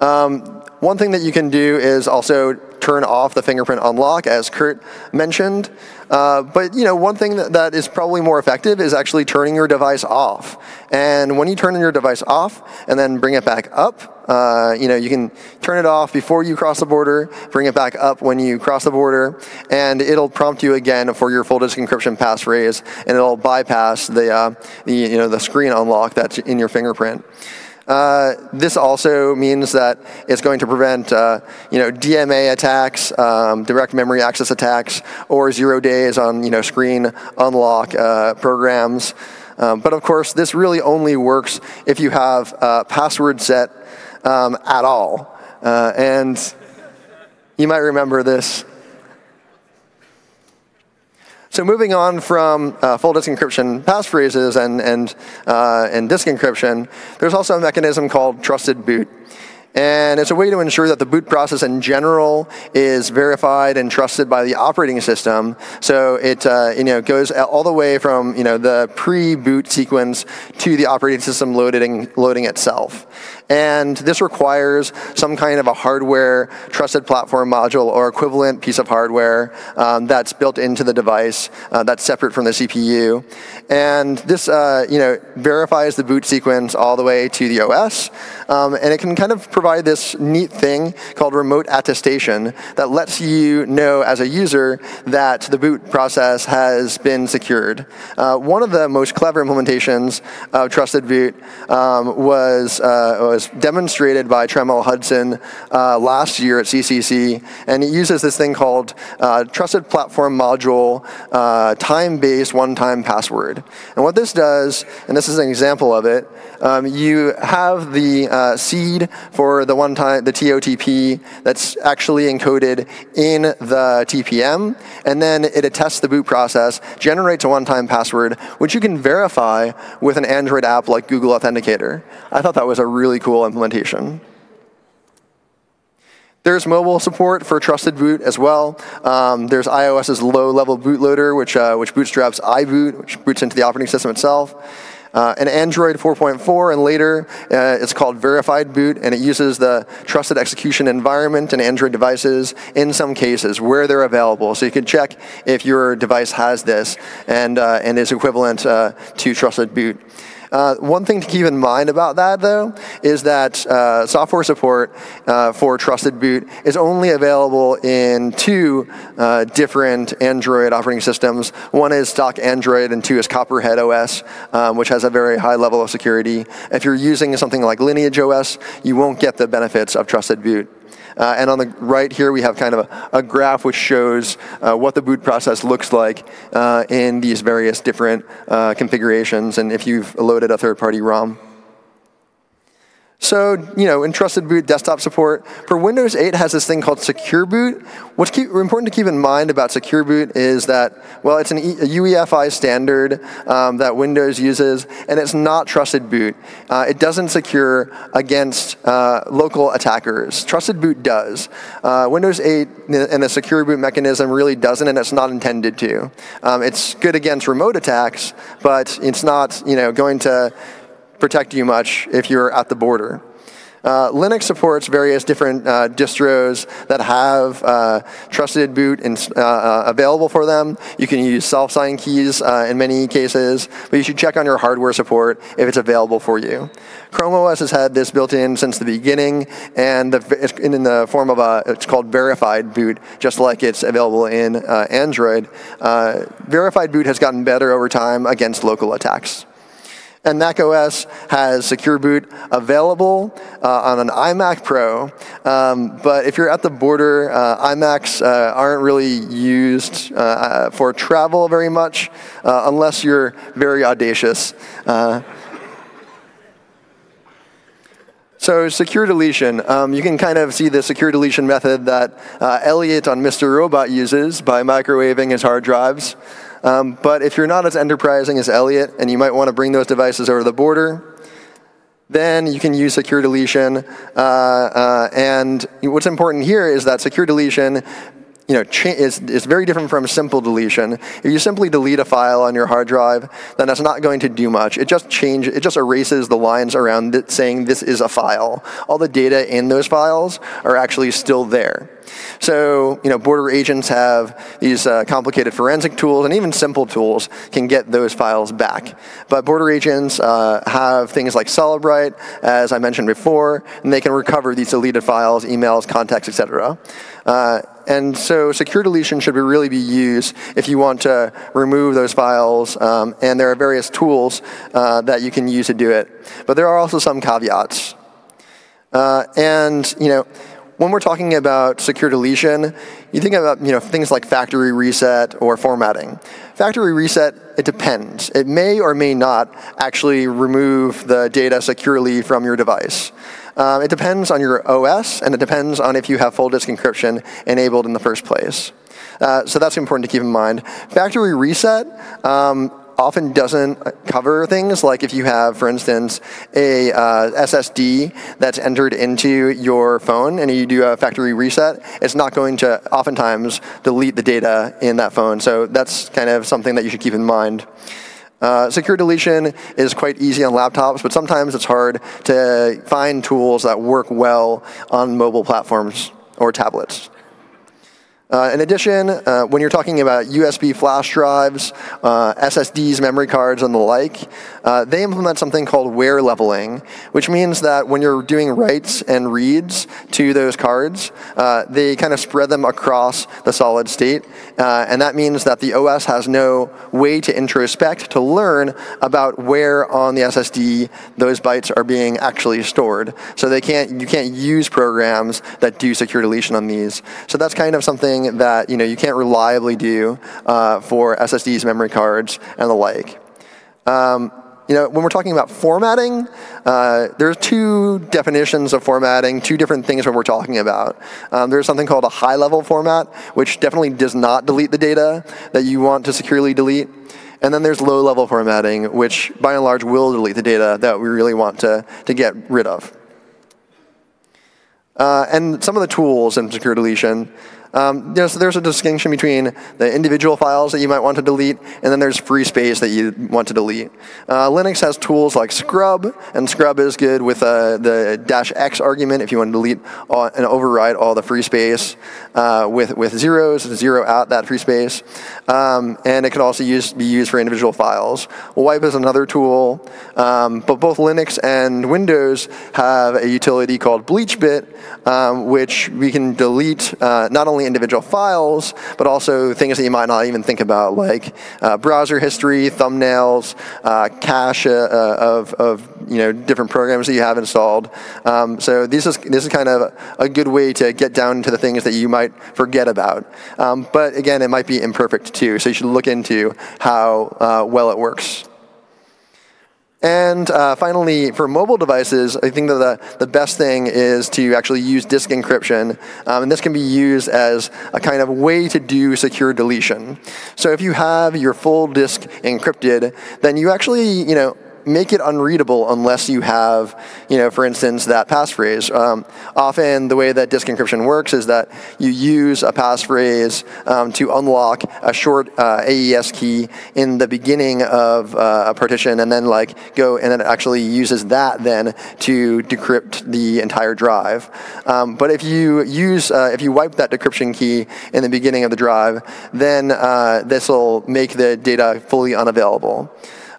Um, one thing that you can do is also turn off the fingerprint unlock, as Kurt mentioned. Uh, but you know, one thing that, that is probably more effective is actually turning your device off. And when you turn your device off and then bring it back up, uh, you know, you can turn it off before you cross the border, bring it back up when you cross the border, and it'll prompt you again for your full disk encryption passphrase, and it'll bypass the, uh, the you know the screen unlock that's in your fingerprint. Uh, this also means that it's going to prevent uh, you know, DMA attacks, um, direct memory access attacks, or zero days on you know, screen unlock uh, programs. Um, but of course, this really only works if you have a password set um, at all. Uh, and you might remember this so moving on from uh, full disk encryption passphrases and, and, uh, and disk encryption, there's also a mechanism called trusted boot. And it's a way to ensure that the boot process in general is verified and trusted by the operating system. So it uh, you know, goes all the way from you know, the pre-boot sequence to the operating system loading, loading itself. And this requires some kind of a hardware trusted platform module or equivalent piece of hardware um, that's built into the device uh, that's separate from the CPU. And this uh, you know, verifies the boot sequence all the way to the OS. Um, and it can kind of provide this neat thing called remote attestation that lets you know as a user that the boot process has been secured. Uh, one of the most clever implementations of Trusted Boot um, was, uh, was demonstrated by Trammell Hudson uh, last year at CCC, and it uses this thing called uh, Trusted Platform Module uh, Time-Based One-Time Password. And what this does, and this is an example of it, um, you have the uh, seed for the one-time the TOTP that's actually encoded in the TPM, and then it attests the boot process, generates a one-time password, which you can verify with an Android app like Google Authenticator. I thought that was a really cool implementation. There's mobile support for Trusted Boot as well. Um, there's iOS's low-level bootloader, which, uh, which bootstraps iBoot, which boots into the operating system itself. Uh, and Android 4.4 and later, uh, it's called Verified Boot, and it uses the trusted execution environment in Android devices in some cases where they're available. So you can check if your device has this and, uh, and is equivalent uh, to Trusted Boot. Uh, one thing to keep in mind about that, though, is that uh, software support uh, for Trusted Boot is only available in two uh, different Android operating systems. One is stock Android, and two is Copperhead OS, um, which has a very high level of security. If you're using something like Lineage OS, you won't get the benefits of Trusted Boot. Uh, and on the right here, we have kind of a, a graph which shows uh, what the boot process looks like uh, in these various different uh, configurations and if you've loaded a third-party ROM. So, you know, in Trusted Boot desktop support, for Windows 8 has this thing called Secure Boot. What's keep, important to keep in mind about Secure Boot is that, well, it's an e, a UEFI standard um, that Windows uses, and it's not Trusted Boot. Uh, it doesn't secure against uh, local attackers. Trusted Boot does. Uh, Windows 8 and the Secure Boot mechanism really doesn't, and it's not intended to. Um, it's good against remote attacks, but it's not, you know, going to protect you much if you're at the border. Uh, Linux supports various different uh, distros that have uh, trusted boot in, uh, uh, available for them. You can use self-sign keys uh, in many cases, but you should check on your hardware support if it's available for you. Chrome OS has had this built in since the beginning, and the, in the form of a, it's called verified boot, just like it's available in Android. verified boot has gotten better over time against local attacks. And Mac OS has Secure Boot available uh, on an iMac Pro. Um, but if you're at the border, uh, iMacs uh, aren't really used uh, uh, for travel very much, uh, unless you're very audacious. So secure deletion, um, you can kind of see the secure deletion method that Elliot on Mr. Robot uses by microwaving his hard drives. Um, but if you're not as enterprising as Elliot and you might want to bring those devices over the border, then you can use secure deletion. Uh, uh, and what's important here is that secure deletion you know, is, is very different from simple deletion. If you simply delete a file on your hard drive, then that's not going to do much. It just change, it just erases the lines around it saying this is a file. All the data in those files are actually still there. So, you know, border agents have these uh, complicated forensic tools, and even simple tools can get those files back. But border agents uh, have things like Cellebrite, as I mentioned before, and they can recover these deleted files, emails, contacts, etc. Uh, and so secure deletion should really be used if you want to remove those files, um, and there are various tools uh, that you can use to do it. But there are also some caveats. Uh, and, you know, when we're talking about secure deletion, you think about you know things like factory reset or formatting. Factory reset, it depends. It may or may not actually remove the data securely from your device. Um, it depends on your OS, and it depends on if you have full disk encryption enabled in the first place. Uh, so that's important to keep in mind. Factory reset, um, often doesn't cover things like if you have, for instance, a uh, SSD that's entered into your phone and you do a factory reset, it's not going to oftentimes delete the data in that phone. So that's kind of something that you should keep in mind. Uh, secure deletion is quite easy on laptops, but sometimes it's hard to find tools that work well on mobile platforms or tablets. Uh, in addition, uh, when you're talking about USB flash drives, uh, SSDs, memory cards, and the like, uh, they implement something called wear leveling, which means that when you're doing writes and reads to those cards, uh, they kind of spread them across the solid state. Uh, and that means that the OS has no way to introspect, to learn about where on the SSD those bytes are being actually stored. So they can't, you can't use programs that do secure deletion on these. So that's kind of something that you know you can't reliably do uh, for SSDs, memory cards, and the like. Um, you know, when we're talking about formatting, uh, there's two definitions of formatting, two different things when we're talking about. Um, there's something called a high-level format, which definitely does not delete the data that you want to securely delete. And then there's low-level formatting, which by and large will delete the data that we really want to, to get rid of. Uh, and some of the tools in secure deletion. Um, you know, so there's a distinction between the individual files that you might want to delete, and then there's free space that you want to delete. Uh, Linux has tools like Scrub, and Scrub is good with uh, the dash X argument if you want to delete all, and override all the free space uh, with, with zeros, zero out that free space. Um, and it can also use, be used for individual files. Wipe is another tool, um, but both Linux and Windows have a utility called BleachBit, um, which we can delete uh, not only individual files, but also things that you might not even think about, like uh, browser history, thumbnails, uh, cache uh, of, of you know different programs that you have installed. Um, so this is this is kind of a good way to get down to the things that you might forget about. Um, but again, it might be imperfect too, so you should look into how uh, well it works. And uh, finally, for mobile devices, I think that the, the best thing is to actually use disk encryption. Um, and this can be used as a kind of way to do secure deletion. So if you have your full disk encrypted, then you actually, you know, make it unreadable unless you have, you know, for instance, that passphrase. Um, often the way that disk encryption works is that you use a passphrase um, to unlock a short uh, AES key in the beginning of uh, a partition and then like go and then it actually uses that then to decrypt the entire drive. Um, but if you use, uh, if you wipe that decryption key in the beginning of the drive, then uh, this will make the data fully unavailable.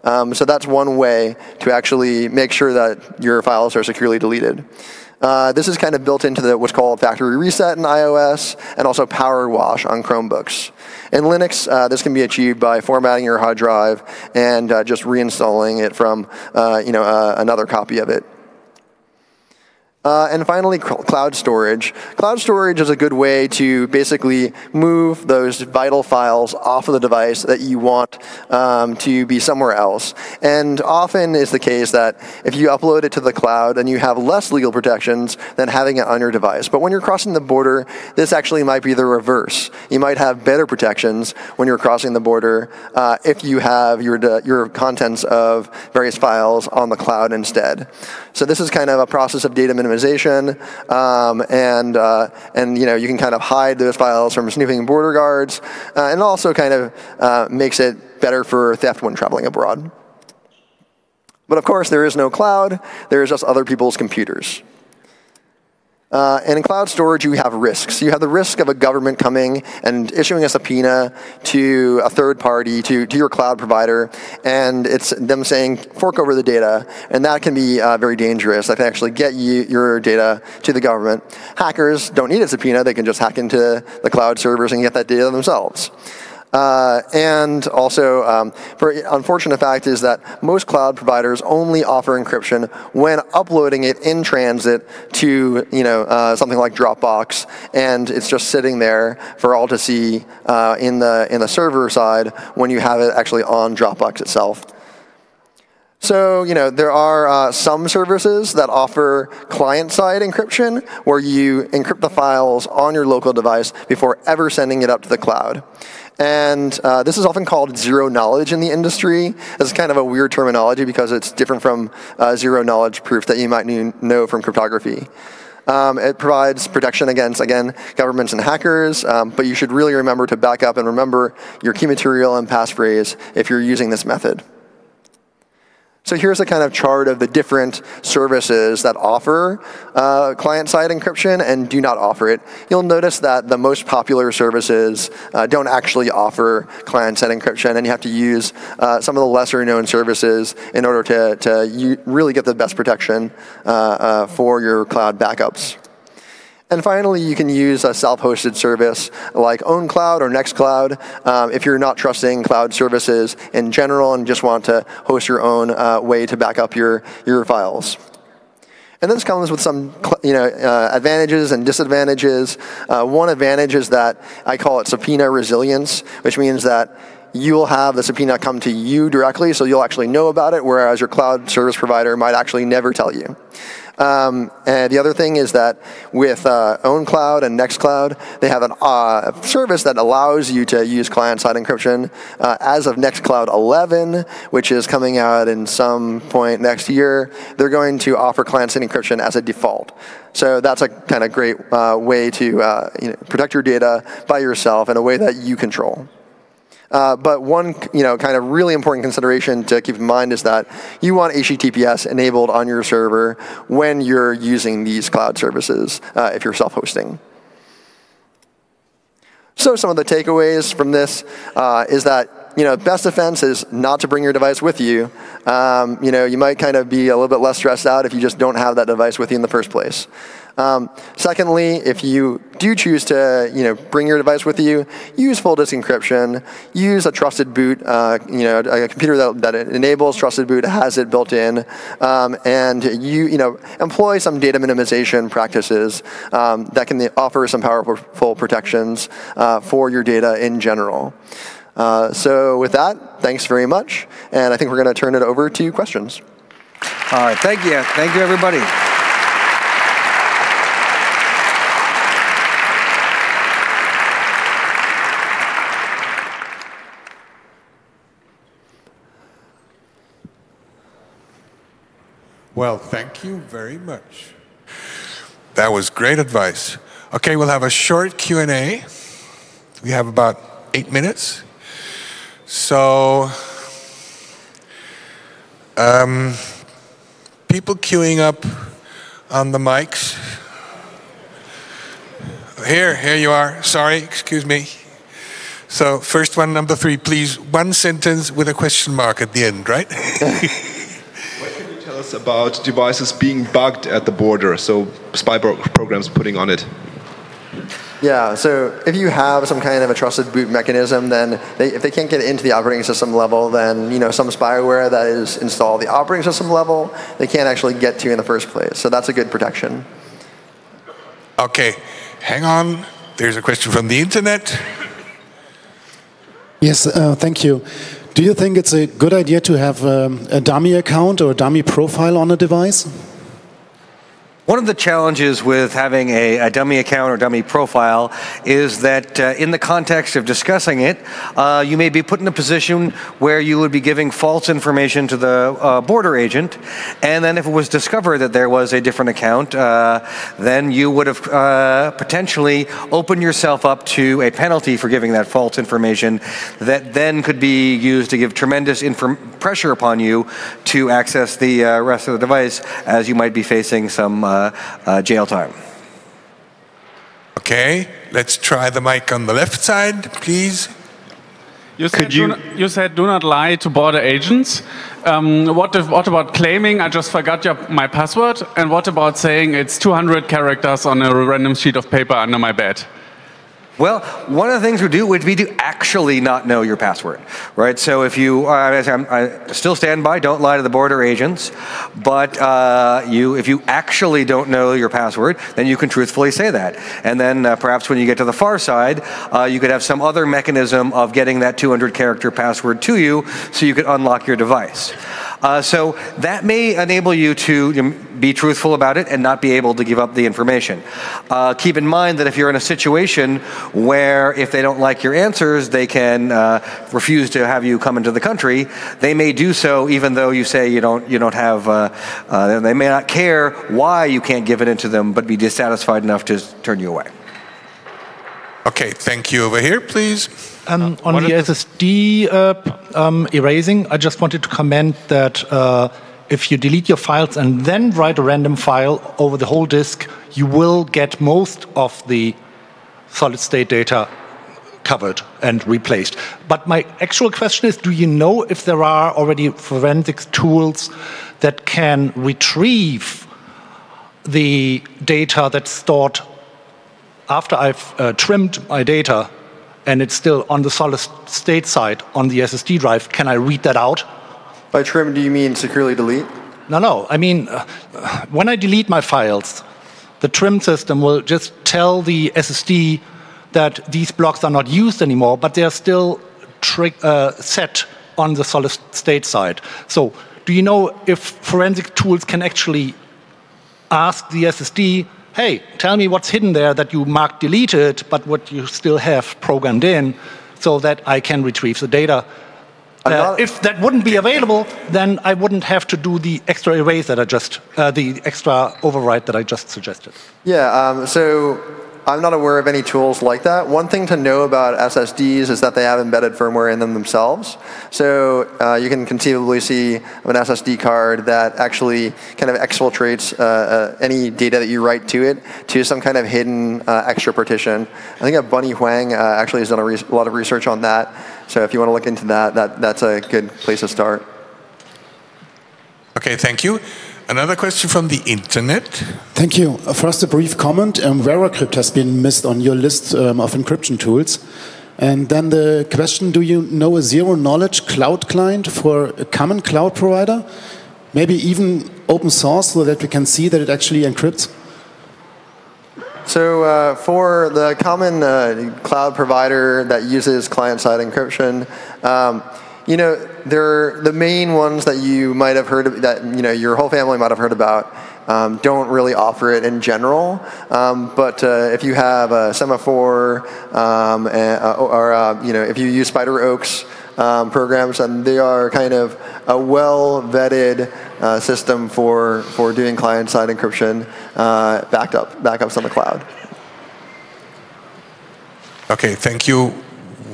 Um, so that's one way to actually make sure that your files are securely deleted. Uh, this is kind of built into the, what's called factory reset in iOS and also power wash on Chromebooks. In Linux, uh, this can be achieved by formatting your hard drive and uh, just reinstalling it from uh, you know, uh, another copy of it. Uh, and finally, cloud storage. Cloud storage is a good way to basically move those vital files off of the device that you want um, to be somewhere else. And often is the case that if you upload it to the cloud, then you have less legal protections than having it on your device. But when you're crossing the border, this actually might be the reverse. You might have better protections when you're crossing the border uh, if you have your, your contents of various files on the cloud instead. So this is kind of a process of data minimization um, and uh, and you know you can kind of hide those files from snooping border guards, uh, and also kind of uh, makes it better for theft when traveling abroad. But of course, there is no cloud. There is just other people's computers. Uh, and in cloud storage, you have risks. You have the risk of a government coming and issuing a subpoena to a third party, to, to your cloud provider, and it's them saying, fork over the data. And that can be uh, very dangerous. That can actually get you, your data to the government. Hackers don't need a subpoena. They can just hack into the cloud servers and get that data themselves. Uh, and also, um, for unfortunate fact is that most cloud providers only offer encryption when uploading it in transit to you know uh, something like Dropbox, and it's just sitting there for all to see uh, in the in the server side when you have it actually on Dropbox itself. So, you know, there are uh, some services that offer client-side encryption where you encrypt the files on your local device before ever sending it up to the cloud. And uh, this is often called zero knowledge in the industry. It's kind of a weird terminology because it's different from uh, zero knowledge proof that you might know from cryptography. Um, it provides protection against, again, governments and hackers, um, but you should really remember to back up and remember your key material and passphrase if you're using this method. So here's a kind of chart of the different services that offer uh, client-side encryption and do not offer it. You'll notice that the most popular services uh, don't actually offer client-side encryption, and you have to use uh, some of the lesser-known services in order to, to really get the best protection uh, uh, for your cloud backups. And finally, you can use a self-hosted service like OwnCloud or Nextcloud um, if you're not trusting cloud services in general and just want to host your own uh, way to back up your, your files. And this comes with some you know, uh, advantages and disadvantages. Uh, one advantage is that I call it subpoena resilience, which means that you'll have the subpoena come to you directly, so you'll actually know about it, whereas your cloud service provider might actually never tell you. Um, and the other thing is that with uh, OwnCloud and Nextcloud, they have a uh, service that allows you to use client-side encryption. Uh, as of Nextcloud 11, which is coming out in some point next year, they're going to offer client-side encryption as a default. So that's a kind of great uh, way to uh, you know, protect your data by yourself in a way that you control. Uh, but one you know, kind of really important consideration to keep in mind is that you want HTTPS enabled on your server when you're using these cloud services uh, if you're self-hosting. So some of the takeaways from this uh, is that you know, best defense is not to bring your device with you. Um, you know, you might kind of be a little bit less stressed out if you just don't have that device with you in the first place. Um, secondly, if you do choose to you know, bring your device with you, use full disk encryption, use a trusted boot, uh, you know, a computer that, that enables trusted boot, has it built in, um, and you, you know, employ some data minimization practices um, that can offer some powerful protections uh, for your data in general. Uh, so with that, thanks very much, and I think we're going to turn it over to questions. All right, thank you. Thank you, everybody. Well, thank you very much. That was great advice. Okay, we'll have a short Q&A. We have about eight minutes. So, um, people queuing up on the mics. Here, here you are. Sorry, excuse me. So, first one, number three, please. One sentence with a question mark at the end, right? tell us about devices being bugged at the border, so spy programs putting on it? Yeah, so if you have some kind of a trusted boot mechanism, then they, if they can't get into the operating system level, then you know some spyware that is installed the operating system level, they can't actually get to in the first place. So that's a good protection. Okay, hang on. There's a question from the internet. Yes, uh, thank you. Do you think it's a good idea to have um, a dummy account or a dummy profile on a device? One of the challenges with having a, a, dummy account or dummy profile is that uh, in the context of discussing it, uh, you may be put in a position where you would be giving false information to the uh, border agent, and then if it was discovered that there was a different account, uh, then you would have uh, potentially opened yourself up to a penalty for giving that false information that then could be used to give tremendous pressure upon you to access the uh, rest of the device as you might be facing some jail time. Okay, let's try the mic on the left side, please. You said, you... Not, you said, do not lie to border agents. Um, what, if, what, about claiming I just forgot your, my password? And what about saying it's 200 characters on a random sheet of paper under my bed? Well, one of the things we do would be to actually not know your password, right? So if you, uh, I still stand by, don't lie to the border agents, but uh, you, if you actually don't know your password, then you can truthfully say that. And then uh, perhaps when you get to the far side, uh, you could have some other mechanism of getting that 200 character password to you so you could unlock your device. Uh, so that may enable you to be truthful about it and not be able to give up the information. Uh, keep in mind that if you're in a situation where if they don't like your answers, they can uh, refuse to have you come into the country. They may do so even though you say you don't you don't have. Uh, uh, they may not care why you can't give it into them, but be dissatisfied enough to turn you away. Okay, thank you. Over here, please. Um, on the SSD uh, um, erasing, I just wanted to comment that uh, if you delete your files and then write a random file over the whole disk, you will get most of the solid state data covered and replaced. But my actual question is, do you know if there are already forensics tools that can retrieve the data that's stored after I've uh, trimmed my data and it's still on the solid state side on the SSD drive, can I read that out? By trim, do you mean securely delete? No, no. I mean, uh, when I delete my files, the trim system will just tell the SSD that these blocks are not used anymore, but they are still uh, set on the solid state side. So, do you know if forensic tools can actually ask the SSD hey, tell me what's hidden there that you marked deleted, but what you still have programmed in, so that I can retrieve the data. Uh, if that wouldn't be available, then I wouldn't have to do the extra erase that I just, uh, the extra override that I just suggested. Yeah, um, so I'm not aware of any tools like that. One thing to know about SSDs is that they have embedded firmware in them themselves. So uh, you can conceivably see an SSD card that actually kind of exfiltrates uh, uh, any data that you write to it to some kind of hidden uh, extra partition. I think Bunnie Huang uh, actually has done a, a lot of research on that. So if you want to look into that, that that's a good place to start. Okay, thank you. Another question from the internet. Thank you. First, a brief comment. Um, VeraCrypt has been missed on your list um, of encryption tools. And then the question, do you know a zero-knowledge cloud client for a common cloud provider? Maybe even open source so that we can see that it actually encrypts? So uh, for the common uh, cloud provider that uses client-side encryption, um, you know, the main ones that you might have heard of, that you know your whole family might have heard about. Um, don't really offer it in general, um, but uh, if you have a semaphore um, uh, or uh, you know if you use SpiderOak's um, programs, and they are kind of a well vetted uh, system for for doing client side encryption, uh, backed up backups on the cloud. Okay, thank you.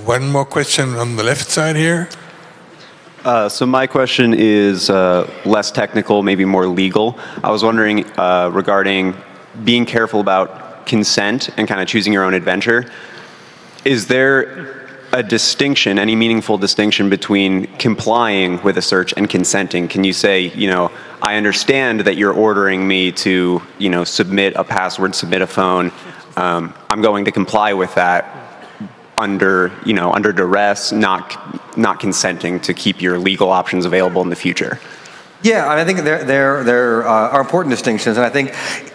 One more question on the left side here. Uh, so my question is uh, less technical, maybe more legal. I was wondering uh, regarding being careful about consent and kind of choosing your own adventure. Is there a distinction, any meaningful distinction between complying with a search and consenting? Can you say, you know, I understand that you're ordering me to, you know, submit a password, submit a phone. Um, I'm going to comply with that under, you know, under duress, not, not consenting to keep your legal options available in the future. Yeah, I think there, there, there uh, are important distinctions, and I think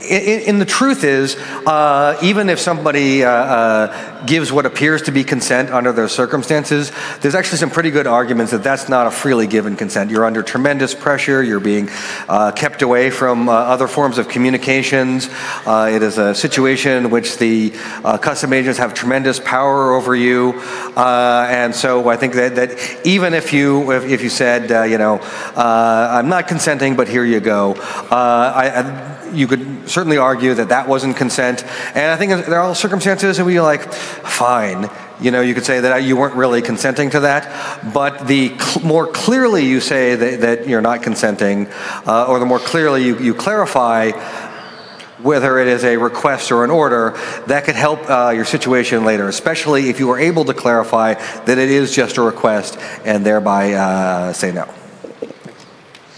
in the truth is, uh, even if somebody uh, uh, gives what appears to be consent under those circumstances, there's actually some pretty good arguments that that's not a freely given consent. You're under tremendous pressure. You're being uh, kept away from uh, other forms of communications. it is a situation in which the custom agents have tremendous power over you, and so I think that, that even if you if, if you said, you know, I'm not consenting, but here you go. Uh, I, I, you could certainly argue that that wasn't consent. And I think there are all circumstances and we like, fine. You know, you could say that you weren't really consenting to that, but the cl more clearly you say that, that you're not consenting, uh, or the more clearly you, you clarify whether it is a request or an order, that could help uh, your situation later, especially if you are able to clarify that it is just a request and thereby uh, say no.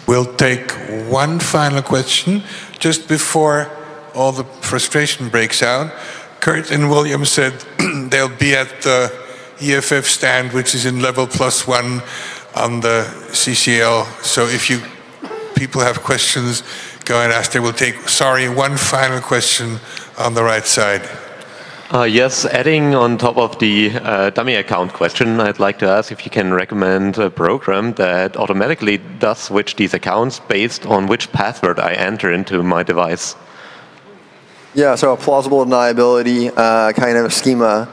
We'll take one final question just before all the frustration breaks out. Kurt and William said they'll be at the EFF stand, which is in level plus one on the CCL. So if you people have questions, go and ask. They will take, sorry, one final question on the right side. Uh, yes, adding on top of the uh, dummy account question, I'd like to ask if you can recommend a program that automatically does switch these accounts based on which password I enter into my device. Yeah, so a plausible deniability uh, kind of schema.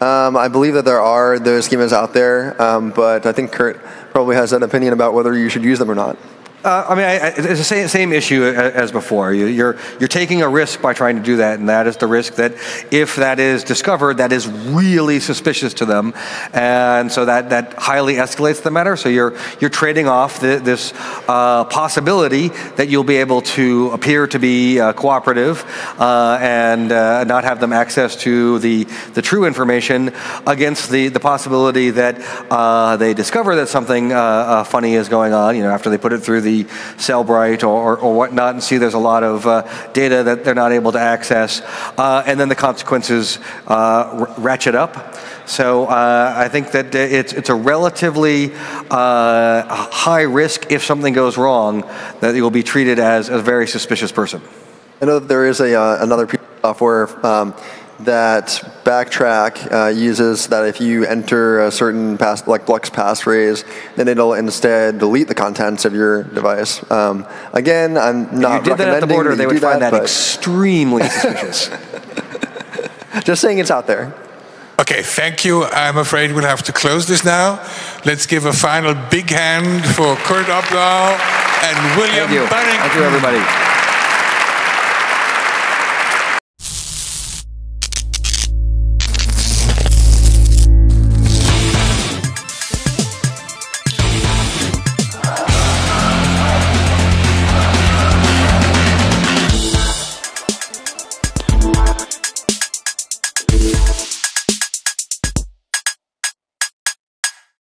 Um, I believe that there are those schemas out there, um, but I think Kurt probably has an opinion about whether you should use them or not. Uh, I mean, I, it's the same, same issue as before. You, you're, you're taking a risk by trying to do that, and that is the risk that if that is discovered, that is really suspicious to them, and so that, that highly escalates the matter. So you're, you're trading off the, this uh, possibility that you'll be able to appear to be uh, cooperative uh, and uh, not have them access to the, the true information against the, the possibility that uh, they discover that something funny is going on, you know, after they put it through the the Cellebrite or, or, whatnot and see there's a lot of uh, data that they're not able to access. Uh, and then the consequences uh, ratchet up. So uh, I think that it's, it's a relatively uh, high risk if something goes wrong that you will be treated as a very suspicious person. I know that there is a, another piece of software um, that backtrack uh, uses that if you enter a certain pass, like Blux passphrase, then it'll instead delete the contents of your device. Um, again, I'm not if you did that at the border, they would find that, that extremely suspicious. Just saying it's out there. Okay, thank you. I'm afraid we'll have to close this now. Let's give a final big hand for Kurt Opsahl and William Thank you. Budington. Thank you, everybody.